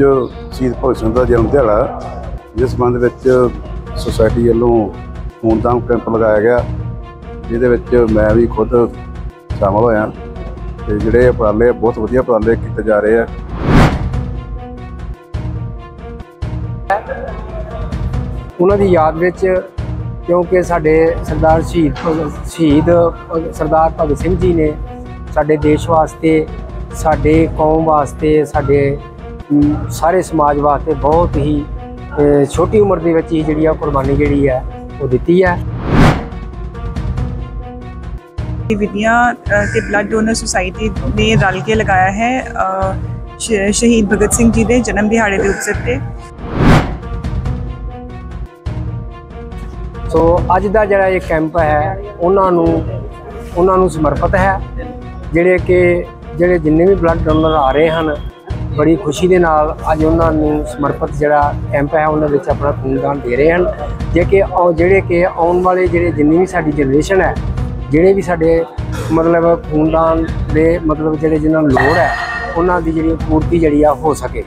ਅੱਜ ਸ਼ਹੀਦ ਭਗਤ ਸਿੰਘ ਦਾ ਜਨਮ ਦਿਹਾੜਾ, ਜਿਸ ਸੰਬੰਧ ਵਿੱਚ ਸੁਸਾਇਟੀ ਵੱਲੋਂ ਖੂਨਦਾਨ ਕੈਂਪ ਲਗਾਇਆ ਗਿਆ, ਜਿਹਦੇ ਵਿੱਚ ਮੈਂ ਵੀ ਖੁਦ ਸ਼ਾਮਲ ਹੋਇਆ ਤੇ ਜਿਹੜੇ ਉਪਰਾਲੇ ਬਹੁਤ ਵਧੀਆ ਉਪਰਾਲੇ ਕੀਤੇ ਜਾ ਰਹੇ ਆ। ਉਹਨਾਂ ਦੀ ਯਾਦ ਵਿੱਚ ਕਿਉਂਕਿ ਸਾਡੇ ਸਰਦਾਰ ਸ਼ਹੀਦ ਭਗਤ- ਸ਼ਹੀਦ ਸਰਦਾਰ ਭਗਤ ਸਿੰਘ ਜੀ ਨੇ ਸਾਡੇ ਦੇਸ਼ ਵਾਸਤੇ, ਸਾਡੇ ਕੌਮ ਵਾਸਤੇ, ਸਾਡੇ ਸਾਰੇ ਸਮਾਜ ਵਾਸਤੇ ਬਹੁਤ ਹੀ ਛੋਟੀ ਉਮਰ ਦੇ ਵਿੱਚ ਹੀ ਜਿਹੜੀ ਆ ਕੁਰਬਾਨੀ ਜਿਹੜੀ ਹੈ ਉਹ ਦਿੱਤੀ ਹੈ ਵਿਦਿਆ ਅ, ਤੇ ਬਲੱਡ ਡੋਨਰ ਸੁਸਾਇਟੀ ਨੇ ਰਲ ਕੇ ਲਗਾਇਆ ਹੈ ਸ਼ਹੀਦ ਭਗਤ ਸਿੰਘ ਜੀ ਦੇ ਜਨਮ ਦਿਹਾੜੇ ਦੇ ਉਤਸਵ ਤੇ। ਸੋ ਅੱਜ ਦਾ ਜਿਹੜਾ ਇਹ ਕੈਂਪ ਹੈ ਉਹਨਾਂ ਨੂੰ ਉਹਨਾਂ ਨੂੰ ਸਮਰਪਿਤ ਹੈ ਜਿਹੜੇ ਕਿ ਜਿਹੜੇ ਜਿੰਨੇ ਵੀ ਬਲੱਡ ਡੋਨਰ ਆ ਰਹੇ ਹਨ ਬੜੀ ਖੁਸ਼ੀ ਦੇ ਨਾਲ ਅੱਜ ਉਹਨਾਂ ਨੂੰ ਸਮਰਪਿਤ ਜਿਹੜਾ ਕੈਂਪ ਹੈ, ਉਹਨਾਂ ਵਿੱਚ ਆਪਣਾ ਖੂਨਦਾਨ ਦੇ ਰਹੇ ਹਨ। ਜੇ ਕਿ ਜਿਹੜੇ ਕਿ ਆਉਣ ਵਾਲੇ ਜਿਹੜੇ ਜਿੰਨੀ ਵੀ ਸਾਡੀ ਜਨਰੇਸ਼ਨ ਹੈ, ਜਿਹੜੇ ਵੀ ਸਾਡੇ ਮਤਲਬ ਖੂਨਦਾਨ ਦੇ ਮਤਲਬ ਜਿਹੜੇ ਜਿਨ੍ਹਾਂ ਨੂੰ ਲੋੜ ਹੈ, ਉਹਨਾਂ ਦੀ ਜਿਹੜੀ ਪੂਰਤੀ ਜਿਹੜੀ ਆ ਹੋ ਸਕੇ।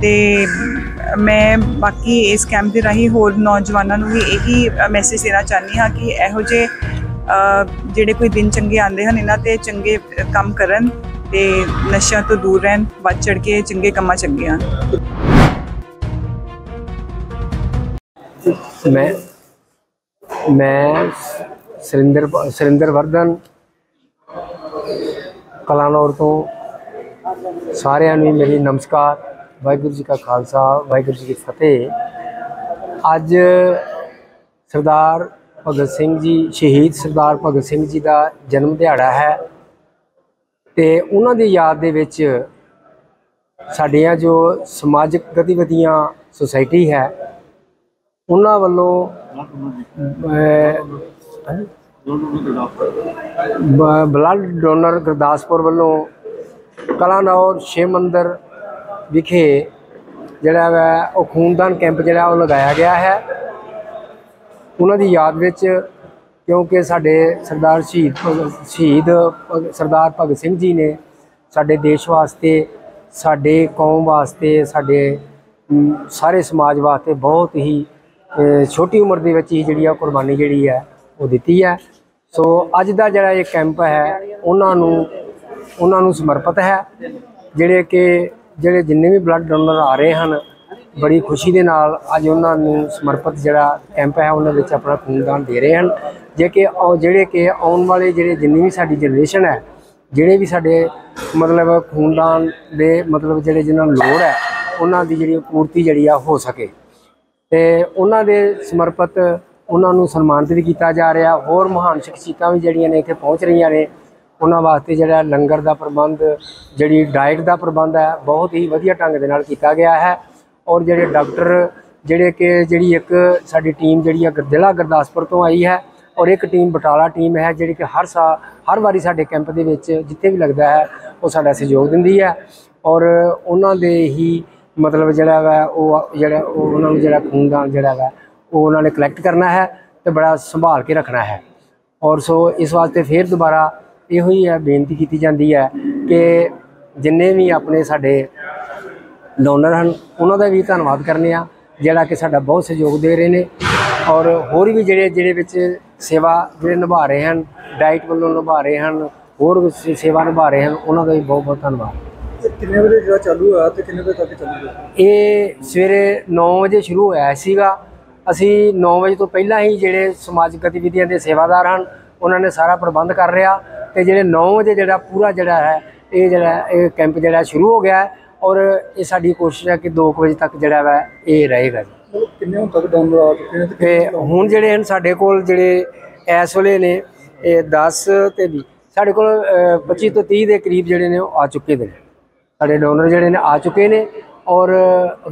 ਤੇ ਮੈਂ ਬਾਕੀ ਇਸ ਕੈਂਪ ਦੇ ਰਾਹੀਂ ਹੋਰ ਨੌਜਵਾਨਾਂ ਨੂੰ ਵੀ ਇਹੀ ਮੈਸੇਜ ਦੇਣਾ ਚਾਹੁੰਦੀ ਹਾਂ ਕਿ ਇਹੋ ਜਿਹੇ ਜਿਹੜੇ ਕੋਈ ਦਿਨ ਚੰਗੇ ਆਉਂਦੇ ਹਨ, ਇਹਨਾਂ ਤੇ ਚੰਗੇ ਕੰਮ ਕਰਨ ਤੇ ਨਸ਼ਿਆਂ ਤੋਂ ਦੂਰ ਰਹਿਣ, ਵੱਧ ਚੜ ਕੇ ਚੰਗੇ ਕੰਮਾਂ ਚੰਗੇ ਹਨ ਮੈਂ ਮੈਂ ਸੁਰਿੰਦਰ ਸੁਰਿੰਦਰ ਵਰਧਨ, ਕਲਾਨੌਰ ਤੋਂ, ਸਾਰਿਆਂ ਨੂੰ ਮੇਰੀ ਨਮਸਕਾਰ, ਵਾਹਿਗੁਰੂ ਜੀ ਕਾ ਖਾਲਸਾ, ਵਾਹਿਗੁਰੂ ਜੀ ਕੀ ਫਤਿਹ। ਅੱਜ ਸਰਦਾਰ ਭਗਤ ਸਿੰਘ ਜੀ, ਸ਼ਹੀਦ ਸਰਦਾਰ ਭਗਤ ਸਿੰਘ ਜੀ ਦਾ ਜਨਮ ਦਿਹਾੜਾ ਹੈ ਤੇ ਉਹਨਾਂ ਦੀ ਯਾਦ ਦੇ ਵਿੱਚ ਸਾਡੀਆਂ ਜੋ ਸਮਾਜਿਕ ਗਤੀਵਿਧੀਆਂ, ਸੁਸਾਇਟੀ ਹੈ, ਉਹਨਾਂ ਵੱਲੋਂ ਬਲੱਡ ਡੋਨਰ ਗੁਰਦਾਸਪੁਰ ਵੱਲੋਂ ਕਲਾਨੌਰ ਸ਼ਿਵ ਮੰਦਰ ਵਿਖੇ ਜਿਹੜਾ ਵਾ ਉਹ ਖੂਨਦਾਨ ਕੈਂਪ ਜਿਹੜਾ ਉਹ ਲਗਾਇਆ ਗਿਆ ਹੈ। ਉਹਨਾਂ ਦੀ ਯਾਦ ਵਿੱਚ ਕਿਉਂਕਿ ਸਾਡੇ ਸਰਦਾਰ ਸ਼ਹੀਦ ਭਗਤ- ਸ਼ਹੀਦ ਭਗਤ- ਸਰਦਾਰ ਭਗਤ ਸਿੰਘ ਜੀ ਨੇ ਸਾਡੇ ਦੇਸ਼ ਵਾਸਤੇ, ਸਾਡੇ ਕੌਮ ਵਾਸਤੇ, ਸਾਡੇ ਸਾਰੇ ਸਮਾਜ ਵਾਸਤੇ ਬਹੁਤ ਹੀ ਛੋਟੀ ਉਮਰ ਦੇ ਵਿੱਚ ਹੀ ਜਿਹੜੀ ਆ ਕੁਰਬਾਨੀ ਜਿਹੜੀ ਹੈ ਉਹ ਦਿੱਤੀ ਹੈ। ਸੋ ਅੱਜ ਦਾ ਜਿਹੜਾ ਇਹ ਕੈਂਪ ਹੈ, ਉਹਨਾਂ ਨੂੰ ਉਹਨਾਂ ਨੂੰ ਸਮਰਪਿਤ ਹੈ, ਜਿਹੜੇ ਕਿ, ਜਿਹੜੇ ਜਿੰਨੇ ਵੀ ਬਲੱਡ ਡੋਨਰ ਆ ਰਹੇ ਹਨ ਬੜੀ ਖੁਸ਼ੀ ਦੇ ਨਾਲ ਅੱਜ ਉਹਨਾਂ ਨੂੰ ਸਮਰਪਿਤ ਜਿਹੜਾ ਕੈਂਪ ਹੈ, ਉਹਨਾਂ ਵਿੱਚ ਆਪਣਾ ਖੂਨਦਾਨ ਦੇ ਰਹੇ ਹਨ। ਜੇ ਕਿ ਉਹ ਜਿਹੜੇ ਕਿ ਆਉਣ ਵਾਲੇ ਜਿਹੜੇ ਜਿੰਨੀ ਵੀ ਸਾਡੀ ਜਨਰੇਸ਼ਨ ਹੈ, ਜਿਹੜੇ ਵੀ ਸਾਡੇ ਮਤਲਬ ਖੂਨਦਾਨ ਦੇ ਮਤਲਬ ਜਿਹੜੇ ਜਿਨ੍ਹਾਂ ਨੂੰ ਲੋੜ ਹੈ, ਉਹਨਾਂ ਦੀ ਜਿਹੜੀ ਪੂਰਤੀ ਜਿਹੜੀ ਆ ਹੋ ਸਕੇ। ਤੇ ਉਹਨਾਂ ਦੇ ਸਮਰਪਿਤ ਉਹਨਾਂ ਨੂੰ ਸਨਮਾਨਿਤ ਵੀ ਕੀਤਾ ਜਾ ਰਿਹਾ। ਹੋਰ ਮਹਾਨ ਸ਼ਖਸੀਅਤਾਂ ਵੀ ਜਿਹੜੀਆਂ ਨੇ ਇੱਥੇ ਪਹੁੰਚ ਰਹੀਆਂ ਨੇ, ਉਹਨਾਂ ਵਾਸਤੇ ਜਿਹੜਾ ਲੰਗਰ ਦਾ ਪ੍ਰਬੰਧ, ਜਿਹੜੀ ਡਾਈਟ ਦਾ ਪ੍ਰਬੰਧ ਹੈ, ਬਹੁਤ ਹੀ ਵਧੀਆ ਢੰਗ ਦੇ ਨਾਲ ਕੀਤਾ ਗਿਆ ਹੈ। ਔਰ ਜਿਹੜੇ ਡਾਕਟਰ, ਜਿਹੜੇ ਕਿ ਜਿਹੜੀ ਇੱਕ ਸਾਡੀ ਟੀਮ ਜਿਹੜੀ ਹੈ ਜ਼ਿਲ੍ਹਾ ਗੁਰਦਾਸਪੁਰ ਤੋਂ ਆਈ ਹੈ ਔਰ ਇੱਕ ਟੀਮ ਬਟਾਲਾ ਟੀਮ ਹੈ ਜਿਹੜੀ ਕਿ ਹਰ ਸਾਲ ਹਰ ਵਾਰੀ ਸਾਡੇ ਕੈਂਪ ਦੇ ਵਿੱਚ ਜਿੱਥੇ ਵੀ ਲੱਗਦਾ ਹੈ ਉਹ ਸਾਡਾ ਸਹਿਯੋਗ ਦਿੰਦੀ ਹੈ ਔਰ ਉਹਨਾਂ ਦੇ ਹੀ ਮਤਲਬ ਜਿਹੜਾ ਵਾ ਉਹ ਜਿਹੜਾ ਉਹ ਉਹਨਾਂ ਨੂੰ ਜਿਹੜਾ ਖੂਨਦਾਨ ਜਿਹੜਾ ਵਾ ਉਹ ਉਹਨਾਂ ਨੇ ਕਲੈਕਟ ਕਰਨਾ ਹੈ ਤੇ ਬੜਾ ਸੰਭਾਲ ਕੇ ਰੱਖਣਾ ਹੈ। ਔਰ ਸੋ ਇਸ ਵਾਸਤੇ ਫੇਰ ਦੁਬਾਰਾ ਇਹੋ ਹੀ ਹੈ ਬੇਨਤੀ ਕੀਤੀ ਜਾਂਦੀ ਹੈ ਕਿ ਜਿੰਨੇ ਵੀ ਆਪਣੇ ਸਾਡੇ ਡੋਨਰ ਹਨ। ਉਹਨਾਂ ਦਾ ਵੀ ਧੰਨਵਾਦ ਕਰਨੇ ਆ ਜਿਹੜਾ ਕਿ ਸਾਡਾ ਬਹੁਤ ਸਹਿਯੋਗ ਦੇ ਰਹੇ ਨੇ। ਔਰ ਹੋਰ ਵੀ ਜਿਹੜੇ ਜਿਹੜੇ ਵਿੱਚ ਸੇਵਾ ਜਿਹੜੇ ਨਿਭਾ ਰਹੇ ਹਨ ਡਾਈਟ ਵੱਲੋਂ ਨਿਭਾ ਰਹੇ ਹਨ ਹੋਰ ਵੀ ਸੇਵਾ ਨਿਭਾ ਰਹੇ ਹਨ ਉਹਨਾਂ ਦਾ ਵੀ ਬਹੁਤ ਬਹੁਤ ਧੰਨਵਾਦ। ਕਿੰਨੇ ਵਜੇ ਜਿਹੜਾ ਚਾਲੂ ਹੋਇਆ ਤੇ ਕਿੰਨੇ ਵਜੇ ਤੱਕ ਚੱਲੂਗਾ? ਇਹ ਸਵੇਰੇ 9 ਵਜੇ ਸ਼ੁਰੂ ਹੋਇਆ ਸੀਗਾ। ਅਸੀਂ 9 ਵਜੇ ਤੋਂ ਪਹਿਲਾਂ ਹੀ ਜਿਹੜੇ ਸਮਾਜਿਕ ਗਤੀਵਿਧੀਆਂ ਦੇ ਸੇਵਾਦਾਰ ਹਨ ਉਹਨਾਂ ਨੇ ਸਾਰਾ ਪ੍ਰਬੰਧ ਕਰ ਰਿਹਾ ਤੇ ਜਿਹੜੇ 9 ਵਜੇ ਜਿਹੜਾ ਪੂਰਾ ਜਿਹੜਾ ਹੈ ਇਹ ਜਿਹੜਾ ਇਹ ਕੈਂਪ ਜਿਹੜਾ ਸ਼ੁਰੂ ਹੋ ਗਿਆ ਹੈ ਔਰ ਇਹ ਸਾਡੀ ਕੋਸ਼ਿਸ਼ ਹੈ ਕਿ 2 ਵਜੇ ਤੱਕ ਜਿਹੜਾ ਵਾ ਇਹ ਰਹੇਗਾ ਜੀ। ਕਿੰਨੇ ਹੁਣ ਤੱਕ ਡਾਊਨਲੋਡ ਆ ਚੁੱਕੇ ਨੇ ਤੇ ਹੁਣ ਜਿਹੜੇ ਹਨ ਸਾਡੇ ਕੋਲ ਜਿਹੜੇ ਇਸ ਵੇਲੇ ਨੇ ਇਹ 10 ਤੇ 20 ਸਾਡੇ ਕੋਲ ਅ, 25 ਤੋਂ 30 ਦੇ ਕਰੀਬ ਜਿਹੜੇ ਨੇ ਉਹ ਆ ਚੁੱਕੇ ਨੇ। ਸਾਡੇ ਡੋਨਰ ਜਿਹੜੇ ਨੇ ਆ ਚੁੱਕੇ ਨੇ ਔਰ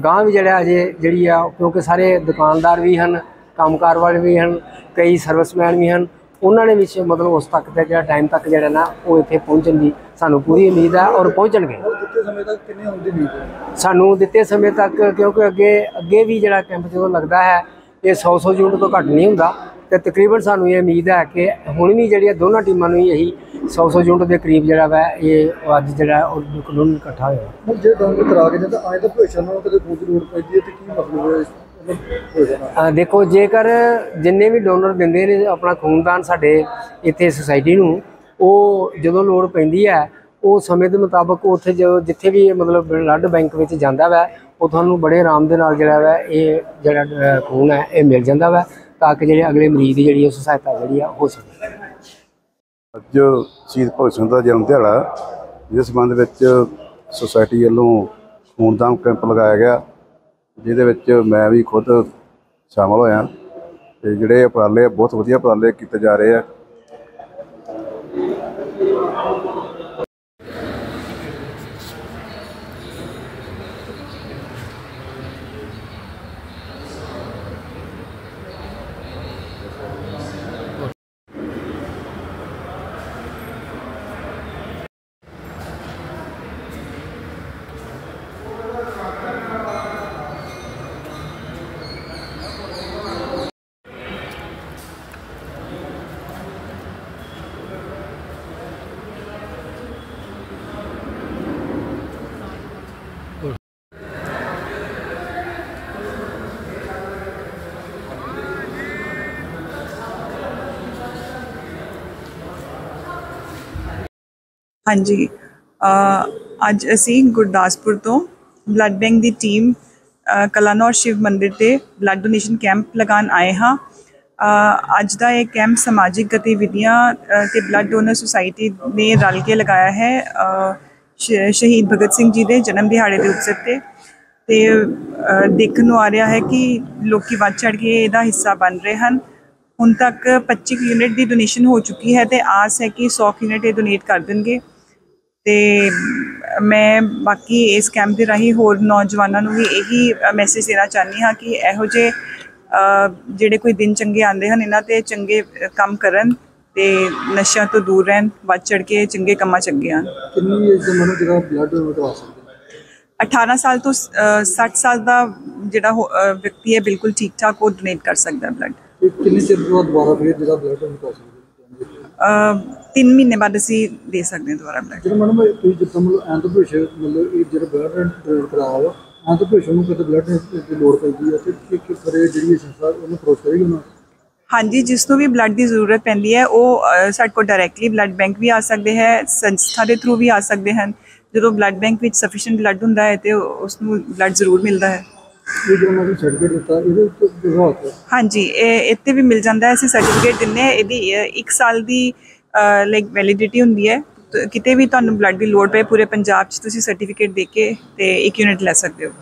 ਗਾਂ ਵੀ ਜਿਹੜਾ ਅਜੇ ਜਿਹੜੀ ਆ ਕਿਉਂਕਿ ਸਾਰੇ ਦੁਕਾਨਦਾਰ ਵੀ ਹਨ ਕੰਮਕਾਰ ਵਾਲੇ ਵੀ ਹਨ ਕਈ ਸਰਵਿਸਮੈਨ ਵੀ ਹਨ ਉਹਨਾਂ ਨੇ ਵੀ ਸ਼- ਮਤਲਬ ਉਸ ਤੱਕ ਤੇ ਜਿਹੜਾ ਟਾਈਮ ਤੱਕ ਜਿਹੜਾ ਨਾ ਉਹ ਇੱਥੇ ਪਹੁੰਚਣ ਦੀ ਸਾਨੂੰ ਪੂਰੀ ਉਮੀਦ ਹੈ ਔਰ ਪਹੁੰਚਣਗੇ। ਦਿੱਤੇ ਸਮੇਂ ਤੱਕ ਕਿੰਨੇ ਸਾਨੂੰ ਦਿੱਤੇ ਸਮੇਂ ਤੱਕ ਕਿਉਂਕਿ ਅੱਗੇ ਅੱਗੇ ਵੀ ਜਿਹੜਾ ਕੈਂਪ ਜਦੋਂ ਲੱਗਦਾ ਹੈ ਇਹ 100 100 ਯੂਨਿਟ ਤੋਂ ਘੱਟ ਨਹੀਂ ਹੁੰਦਾ। ਤੇ ਤਕਰੀਬਨ ਸਾਨੂੰ ਇਹ ਉਮੀਦ ਹੈ ਕਿ ਹੁਣ ਵੀ ਜਿਹੜੀਆਂ ਦੋਨਾਂ ਟੀਮਾਂ ਨੂੰ ਇਹੀ 100-100 ਯੂਨਿਟ ਦੇ ਕਰੀਬ ਜਿਹੜਾ ਵਾ ਇਹ ਅੱਜ ਜਿਹੜਾ ਉਹ ਕਾਨੂੰਨ ਇਕੱਠਾ ਹੋਇਆ। ਜੇ ਡੋਨਰ ਕਰਾ ਕੇ ਜਾਂਦਾ ਆਏ ਤਾਂ ਭੇਸ਼ਾ ਨਾਲ ਕਦੇ ਦੀ ਲੋੜ ਪੈਂਦੀ ਹੈ ਤੇ ਕੀ ਮਤਲਬ ਹੈ ਇਸ ਦੇਖੋ, ਜੇਕਰ ਜਿੰਨੇ ਵੀ ਡੋਨਰ ਦਿੰਦੇ ਨੇ ਆਪਣਾ ਖੂਨਦਾਨ ਸਾਡੇ ਇੱਥੇ ਸੁਸਾਇਟੀ ਨੂੰ, ਉਹ ਜਦੋਂ ਲੋੜ ਪੈਂਦੀ ਹੈ, ਉਹ ਸਮੇਂ ਦੇ ਮੁਤਾਬਕ ਉੱਥੇ ਜੋ, ਜਿੱਥੇ ਵੀ ਮਤਲਬ ਬਲੱਡ ਬੈਂਕ ਵਿੱਚ ਜਾਂਦਾ ਵਾ, ਉਹ ਤੁਹਾਨੂੰ ਬੜੇ ਆਰਾਮ ਦੇ ਨਾਲ ਜਿਹੜਾ ਵਾ, ਇਹ ਜਿਹੜਾ ਖੂਨ ਹੈ, ਇਹ ਮਿਲ ਜਾਂਦਾ ਵਾ, ਤਾਂ ਕਿ ਜਿਹੜੇ ਅਗਲੇ ਮਰੀਜ਼ ਦੀ ਜਿਹੜੀ ਉਸ ਸਹਾਇਤਾ ਜਿਹੜੀ ਆ, ਹੋ ਸਕੇ। ਅੱਜ ਸ਼ਹੀਦ ਭਗਤ ਸਿੰਘ ਦਾ ਜਨਮ ਦਿਹਾੜਾ, ਜਿਸ ਸੰਬੰਧ ਵਿੱਚ ਸੁਸਾਇਟੀ ਵੱਲੋਂ ਖੂਨਦਾਨ ਕੈਂਪ ਲਗਾਇਆ ਗਿਆ। ਜਿਹਦੇ ਵਿੱਚ ਮੈਂ ਵੀ ਖੁਦ ਸ਼ਾਮਲ ਹੋਇਆ ਤੇ ਜਿਹੜੇ ਉਪਰਾਲੇ ਬਹੁਤ ਵਧੀਆ ਉਪਰਾਲੇ ਕੀਤੇ ਜਾ ਰਹੇ ਆ। ਹਾਂਜੀ ਅੱਜ ਅਸੀਂ ਗੁਰਦਾਸਪੁਰ ਤੋਂ ਬਲੱਡ ਬੈਂਕ ਦੀ ਟੀਮ ਕਲਾਨੌਰ ਸ਼ਿਵ ਮੰਦਿਰ ਤੇ ਬਲੱਡ ਡੋਨੇਸ਼ਨ ਕੈਂਪ ਲਗਾਉਣ ਆਏ ਹਾਂ। ਅੱਜ ਦਾ ਇਹ ਕੈਂਪ ਸਮਾਜਿਕ ਗਤੀਵਿਧੀਆਂ ਅ, ਤੇ ਬਲੱਡ ਡੋਨਰ ਸੁਸਾਇਟੀ ਨੇ ਰਲ ਕੇ ਲਗਾਇਆ ਹੈ ਸ਼ਹੀਦ ਭਗਤ ਸਿੰਘ ਜੀ ਦੇ ਜਨਮ ਦਿਹਾੜੇ ਦੇ ਉਤਸਵ ਤੇ। ਤੇ ਦੇਖਣ ਨੂੰ ਆ ਰਿਹਾ ਹੈ ਕਿ ਲੋਕੀ ਵੱਧ ਚੜ ਕੇ ਇਹਦਾ ਹਿੱਸਾ ਬਣ ਰਹੇ ਹਨ। ਹੁਣ ਤੱਕ 25 ਯੂਨਿਟ ਦੀ ਡੋਨੇਸ਼ਨ ਹੋ ਚੁੱਕੀ ਹੈ ਤੇ ਆਸ ਹੈ ਕਿ 100 ਯੂਨਿਟ ਇਹ ਡੋਨੇਟ ਕਰ ਦੇਣਗੇ। ਤੇ ਮੈਂ ਬਾਕੀ ਇਸ ਕੈਂਪ ਦੇ ਰਾਹੀਂ ਹੋਰ ਨੌਜਵਾਨਾਂ ਨੂੰ ਵੀ ਇਹੀ ਮੈਸੇਜ ਦੇਣਾ ਚਾਹੁੰਦੀ ਹਾਂ ਕਿ ਇਹੋ ਜਿਹੇ ਅ, ਜਿਹੜੇ ਕੋਈ ਦਿਨ ਚੰਗੇ ਆਉਂਦੇ ਹਨ ਇਹਨਾਂ ਤੇ ਚੰਗੇ ਕੰਮ ਕਰਨ ਤੇ ਨਸ਼ਿਆਂ ਤੋਂ ਦੂਰ ਰਹਿਣ ਵੱਧ ਚੜ ਕੇ ਚੰਗੇ ਕੰਮਾਂ 'ਚ ਅੱਗੇ ਆਉਣ ਕਿੰਨੀ ਏਜ ਦੇ ਮਨੋਂ ਜਿਹੜਾ ਬਲੱਡ ਕਰਵਾ ਸਕਦੇ ਨੇ? 18 ਸਾਲ ਤੋਂ ਅ, 60 ਸਾਲ ਦਾ ਜਿਹੜਾ ਵਿਅਕਤੀ ਹੈ ਬਿਲਕੁਲ ਠੀਕ ਠਾਕ ਉਹ ਡੋਨੇਟ ਕਰ ਸਕਦਾ ਹੈ ਬਲੱਡ ਕਿੰਨੇ ਚਿਰ ਬਾਅਦ ਦੁਬਾਰਾ ਫਿਰ ਜਿਹੜਾ ਬਲੱਡ ਕਰ ਸਕਦੇ? 3 ਮਹੀਨੇ ਬਾਅਦ ਅਸੀਂ ਦੇ ਸਕਦੇ ਹਾਂ ਦੁਬਾਰਾ ਬਲੱਡ। ਜਿਹੜਾ ਮੈਡਮ ਤੁਸੀਂ ਜਿੱਦਾਂ ਮਤਲਬ ਐਂ ਤਾਂ ਭੇਸ਼ ਮਤਲਬ ਇਹ ਜਿਹੜਾ ਬਲੱਡ ਡੋਨਰ ਕਰਾਇਆ ਵਾ ਐਂ ਤਾਂ ਭੇਸ਼ ਨੂੰ ਕਦੇ ਬਲੱਡ ਦੀ ਲੋੜ ਪੈਂਦੀ ਹੈ ਤੇ ਕਿ ਕਿ ਫਿਰ ਇਹ ਜਿਹੜੀ ਇਹ ਸੰਸਥਾ ਉਹਨੂੰ ਅਪਰੋਚ ਕਰੇਗੀ ਉਹਨਾਂ ਹਾਂਜੀ ਜਿਸ ਨੂੰ ਵੀ ਬਲੱਡ ਦੀ ਜ਼ਰੂਰਤ ਪੈਂਦੀ ਹੈ ਉਹ ਸਾਡੇ ਕੋਲ ਡਾਇਰੈਕਟਲੀ ਬਲੱਡ ਬੈਂਕ ਵੀ ਆ ਸਕਦੇ ਹੈ ਸੰਸਥਾ ਦੇ ਥਰੂ ਵੀ ਆ ਸਕਦੇ ਹਨ। ਜਦੋਂ ਬਲੱਡ ਬੈਂਕ ਵਿੱਚ ਸਫੀਸ਼ੀਐਂਟ ਬਲੱਡ ਹੁੰਦਾ ਹੈ ਤੇ ਉਸ ਨੂੰ ਬਲੱਡ ਜ਼ਰੂਰ ਮਿਲਦਾ ਹੈ। ਇਹ ਜਿਹੜਾ ਮੈਂ ਸਰਟੀਫਿਕੇਟ ਦਿੱਤਾ, ਇਹਦੇ ਉੱਤੇ ਵਿਭਾਗ ਹਾਂਜੀ, ਇਹ ਇੱਥੇ ਵੀ ਮਿਲ ਜਾਂਦਾ ਹੈ। ਅਸੀਂ ਸਰਟੀਫਿਕੇਟ ਦਿੰਦੇ ਹਾਂ। ਇਹਦੀ 1 ਸਾਲ ਦੀ ਲਾਈਕ ਵੈਲਿਡਿਟੀ ਹੁੰਦੀ ਹੈ। ਕਿਤੇ ਵੀ ਤੁਹਾਨੂੰ ਬਲੱਡ ਦੀ ਲੋੜ ਪਏ, ਪੂਰੇ ਪੰਜਾਬ 'ਚ ਤੁਸੀਂ ਸਰਟੀਫਿਕੇਟ ਦੇ ਕੇ ਤੇ ਇੱਕ ਯੂਨਿਟ ਲੈ ਸਕਦੇ ਹੋ।